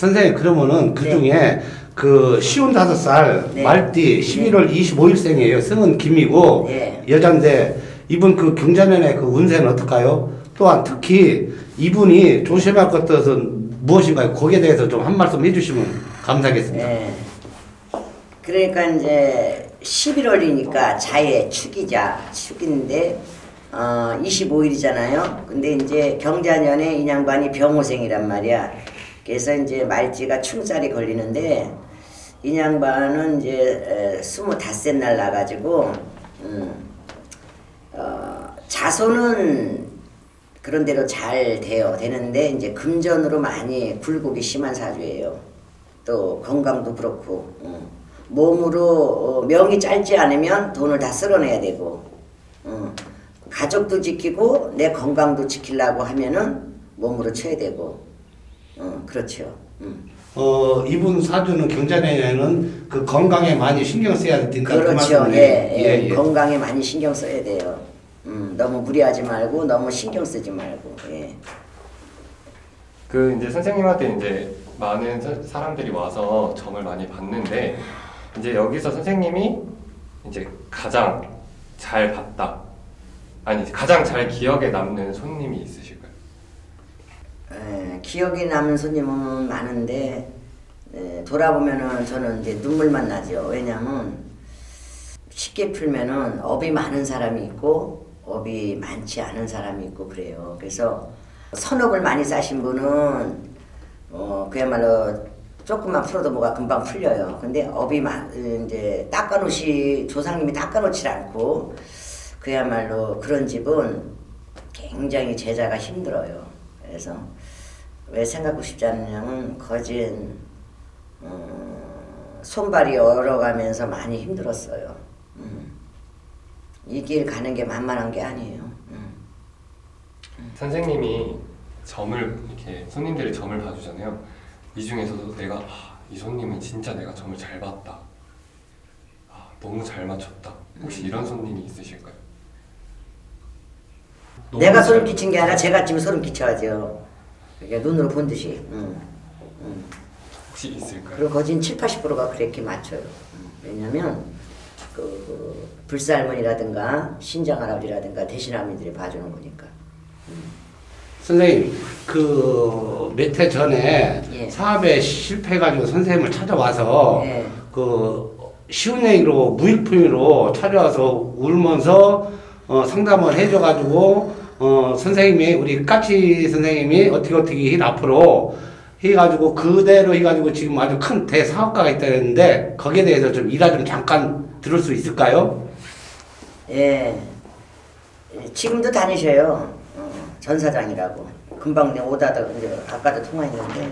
선생님 그러면은 그 네. 중에 그 쉬운 다섯 살 네. 말띠 11월 25일생이에요. 승은 김이고 네. 여잔데 이분 그 경자년의 그 운세는 어떨까요? 또한 특히 이분이 조심할 것들은 무엇인가요? 거기에 대해서 좀 한 말씀 해주시면 감사하겠습니다. 예. 그러니까 이제 11월이니까 자의 축이자 축인데 어 25일이잖아요. 근데 이제 경자년에 인양반이 병호생이란 말이야. 그래서 이제 말지가 충살이 걸리는데 인양반은 이제 에, 25세 날 나가지고 음, 어, 자손은 그런 대로 잘 돼요. 되는데 이제 금전으로 많이 굴곡이 심한 사주예요. 또 건강도 그렇고 음. 몸으로 어, 명이 짧지 않으면 돈을 다 쓸어내야 되고 음. 가족도 지키고 내 건강도 지키려고 하면은 몸으로 쳐야 되고 음, 그렇죠. 음. 어 이분 사주는 경자년에는 그 건강에 많이 신경 써야 된다. 그 그렇죠. 말씀이네요. 예, 예. 건강에 많이 신경 써야 돼요. 음, 너무 무리하지 말고 너무 신경 쓰지 말고. 예. 그 이제 선생님한테 이제 많은 사- 사람들이 와서 점을 많이 봤는데 이제 여기서 선생님이 이제 가장 잘 봤다 아니 가장 잘 기억에 남는 손님이 있으실까요? 에, 기억에 남는 손님은 많은데 에, 돌아보면은 저는 이제 눈물만 나죠. 왜냐면 쉽게 풀면은 업이 많은 사람이 있고 업이 많지 않은 사람이 있고 그래요. 그래서 선업을 많이 쌓으신 분은 어 그야말로 조금만 풀어도 뭐가 금방 풀려요. 근데 업이 많 이제 닦아놓으시 조상님이 닦아놓질 않고 그야말로 그런 집은 굉장히 제자가 힘들어요. 그래서 왜 생각하고 싶지 않느냐면 거진 어, 손발이 얼어가면서 많이 힘들었어요. 음. 이길 가는 게 만만한 게 아니에요. 음. 선생님이 점을 이렇게 손님들이 점을 봐주잖아요. 이 중에서도 내가 아, 이 손님은 진짜 내가 점을 잘 봤다. 아, 너무 잘 맞췄다. 혹시 이런 손님이 있으실까요? 내가 잘- 소름 끼친 게 아니라 제가 지금 소름 끼쳐야죠. 그게 눈으로 본 듯이. 음. 음. 혹시 있을까요? 그리고 거진 7, 80%가 그렇게 맞춰요. 음, 왜냐면 그, 그 불살문이라든가 신장할아버지라든가 대신할머니들이 봐주는 거니까. 선생님 그몇해 전에 예. 사업에 실패해가지고 선생님을 찾아와서 예. 그 쉬운 얘기로 무일푼으로 찾아와서 울면서 어, 상담을 해줘가지고 어, 선생님이 우리 까치 선생님이 어떻게 어떻게 일 앞으로 해가지고 그대로 해가지고 지금 아주 큰 대사업가가 있다는데 거기에 대해서 좀 이라 좀 잠깐 들을 수 있을까요? 예. 예, 지금도 다니셔요. 어, 전 사장이라고. 금방 내가 오다가 이제 아까도 통화했는데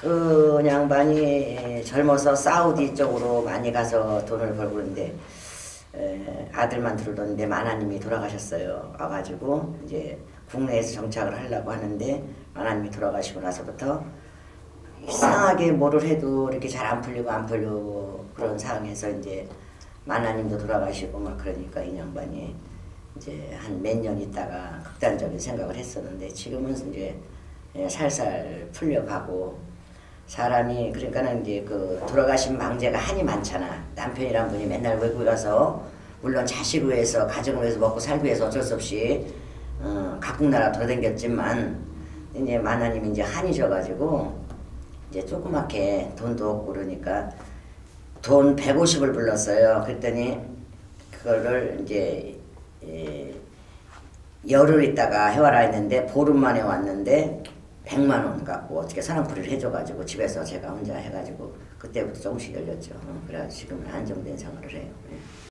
그 양반이 젊어서 사우디 쪽으로 많이 가서 돈을 벌고 에, 아들만 들어오는데 마나님이 돌아가셨어요. 와가지고 이제 국내에서 정착을 하려고 하는데 마나님이 돌아가시고 나서부터 이상하게 뭐를 해도 이렇게 잘 안 풀리고 안 풀리고 그런 상황에서 이제 마나님도 돌아가시고 막 그러니까 이 양반이 이제 한 몇 년 있다가 극단적인 생각을 했었는데 지금은 이제 예, 살살 풀려가고 사람이 그러니까는 이제 그 돌아가신 망제가 한이 많잖아 남편이란 분이 맨날 외국에 가서 물론 자식을 위해서 가정을 위해서 먹고 살기 위해서 어쩔 수 없이 어, 각국 나라 돌아다녔지만 이제 마나님이 이제 한이 져가지고 이제 조그맣게 돈도 없고 그러니까 돈 150을 불렀어요. 그랬더니 그거를 이제 예, 열흘 있다가 해와라 했는데 보름 만에 왔는데 100만 원 갖고 어떻게 사랑풀이를 해줘가지고 집에서 제가 혼자 해가지고 그때부터 조금씩 열렸죠. 어, 그래서 지금은 안정된 생활을 해요. 예.